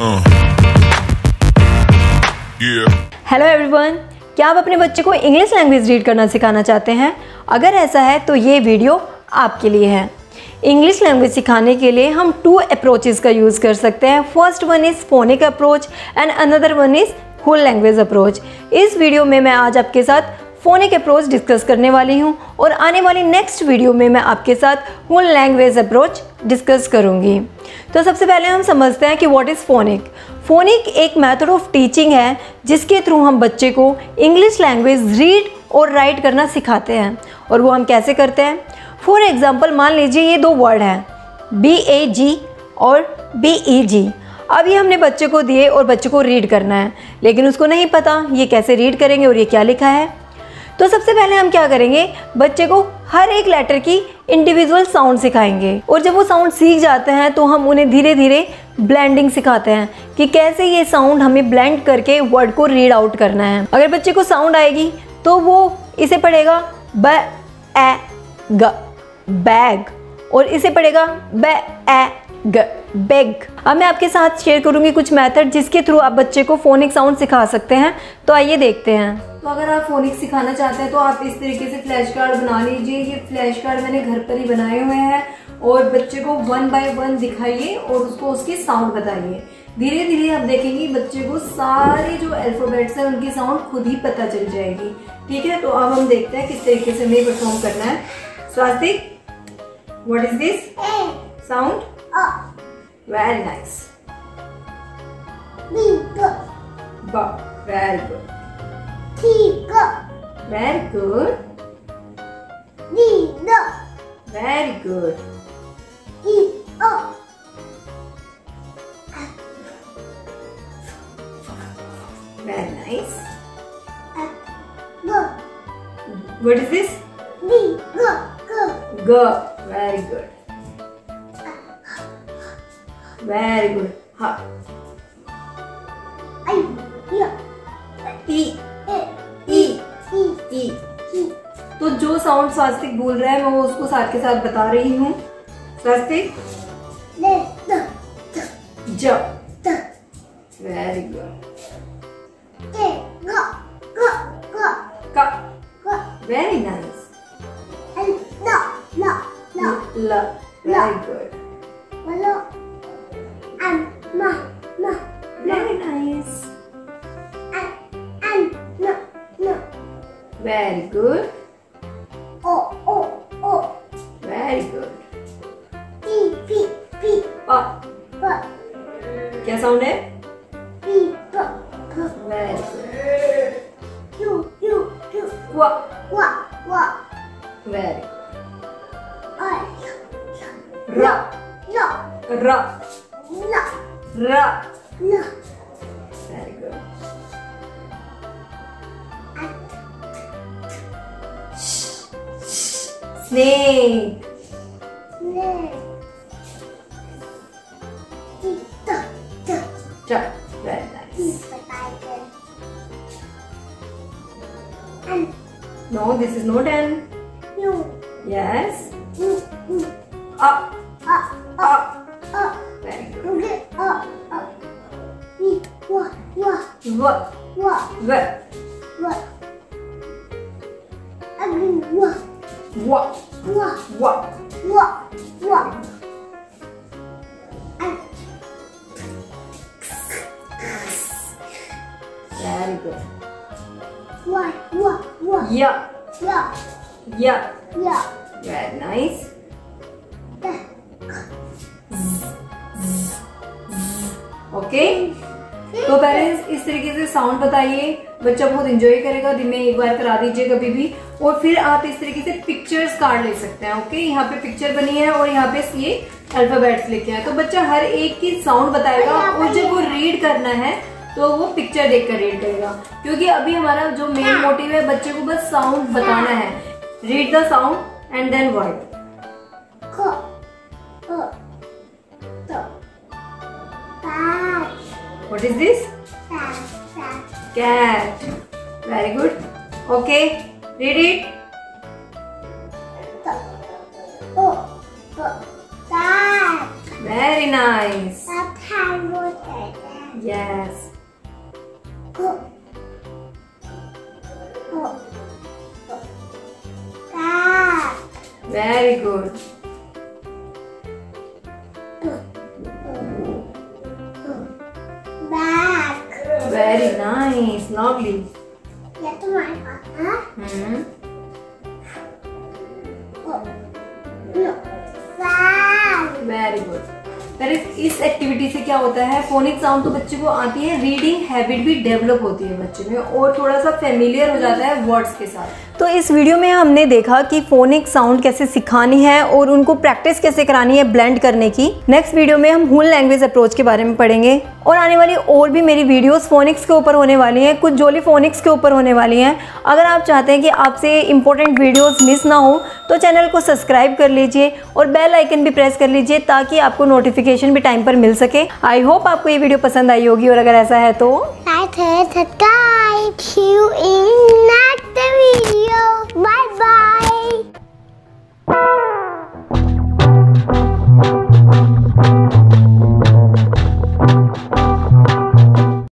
Uh. Yeah. Hello everyone क्या आप अपने बच्चे को इंग्लिश लैंग्वेज रीड करना सिखाना चाहते हैं अगर ऐसा है तो ये वीडियो आपके लिए है इंग्लिश लैंग्वेज सिखाने के लिए हम टू अप्रोचेस का यूज़ कर सकते हैं first one is phonic approach and another one is whole language approach इस वीडियो में मैं आज आपके साथ फोनिक अप्रोच डिस्कस करने वाली हूँ और आने वाली नेक्स्ट वीडियो में मैं आपके साथ होल लैंग्वेज अप्रोच डिस्कस करूँगी। तो सबसे पहले हम समझते हैं कि व्हाट इज़ फोनिक फोनिक एक मेथड ऑफ़ टीचिंग है, जिसके थ्रू हम बच्चे को इंग्लिश लैंग्वेज रीड और राइट करना सिखाते हैं। और वो हम कैसे करते हैं? फॉर एग्ज़ाम्पल मान लीजिए ये दो वर्ड हैं बी ए जी और बी ई जी अब ये हमने बच्चे को दिए और बच्चे को रीड करना है, लेकिन उसको नहीं पता, ये कैसे रीड करेंगे और ये क्या लिखा है? तो सबसे पहले हम क्या करेंगे? बच्चे को हर एक लेटर की इंडिविजुअल साउंड सिखाएँगे। और जब वो साउंड सीख जाते हैं तो हम उन्हें धीरे धीरे ब्लेंडिंग सिखाते हैं कि कैसे ये साउंड हमें ब्लेंड करके वर्ड को रीड आउट करना है। अगर बच्चे को साउंड आएगी तो वो इसे पढ़ेगा, ब, ए, ग, बैग। और इसे पढ़ेगा, ब, ए, ग बेग अब मैं आपके साथ शेयर करूँगी कुछ मेथड जिसके थ्रू आप बच्चे को फोनिक साउंड सिखा सकते हैं। तो आइए देखते हैं। तो अगर आप फोनिक सिखाना चाहते हैं तो आप इस तरीके से फ्लैश कार्ड बना लीजिए। ये फ्लैश कार्ड मैंने घर पर ही बनाए हुए हैं और बच्चे को वन बाय वन दिखाइए और उसको उसकी साउंड बताइए। धीरे धीरे आप देखेंगे बच्चे को सारे जो अल्फाबेट्स हैं उनकी साउंड खुद ही पता चल जाएगी। ठीक है? तो अब हम देखते हैं किस तरीके से हमें परफॉर्म करना है। Swastik what is this sound very nice very good ठीक very good. Need very good. Eat up very nice. Go what is this? Me go go go very good. Very good. Ha. I yeah. E e तो जो sound स्वास्तिक बोल रहा है मैं वो उसको साथ के साथ बता रही हूँ। स्वास्तिक? ज। वेरी गुड वेरी नाइस ल। Very good very nice very good very good प क्या साउंड है वेरी गुड व very raw raw raw very Snake. Snake. Jump. Very nice. And no, this is not an. No. Yes. Up. Up. Up. Up. Very good. Up. Up. Up. Up. Up. Up. Up. Nice okay तो parents इस तरीके से sound बताइए। बच्चा बहुत enjoy करेगा दिन में एक बार करा दीजिए कभी भी। और फिर आप इस तरीके से पिक्चर्स कार्ड ले सकते हैं ओके यहाँ पे पिक्चर बनी है और यहाँ पे ये अल्फाबेट्स लिखे हैं। तो बच्चा हर एक की साउंड बताएगा और जब वो रीड करना है तो वो पिक्चर देख कर रीड करेगा क्योंकि अभी हमारा जो मेन मोटिव है बच्चे को बस साउंड बताना है read the sound and then word What is this? Cat. Very good. Okay. Read it. Very nice. Very good very nice lovely hmm very good फिर इस एक्टिविटी से क्या होता है? फोनिक साउंड तो बच्चे को आती है। रीडिंग हैबिट भी डेवलप होती है बच्चे में और थोड़ा सा फेमिलियर हो जाता है वर्ड्स के साथ। तो इस वीडियो में हमने देखा कि फोनिक साउंड कैसे सिखानी है और उनको प्रैक्टिस कैसे करानी है ब्लेंड करने की। नेक्स्ट वीडियो में हम हुल लैंग्वेज अप्रोच के बारे में पढ़ेंगे। और आने वाली और भी मेरी वीडियोस फोनिक्स के ऊपर होने वाली हैं, कुछ जोली फोनिक्स के ऊपर होने वाली हैं। अगर आप चाहते हैं कि आपसे इंपॉर्टेंट वीडियोस मिस ना हो तो चैनल को सब्सक्राइब कर लीजिए और बेल आइकन भी प्रेस कर लीजिए ताकि आपको नोटिफिकेशन भी टाइम पर मिल सके। आई होप आपको ये वीडियो पसंद आई होगी और अगर ऐसा है तो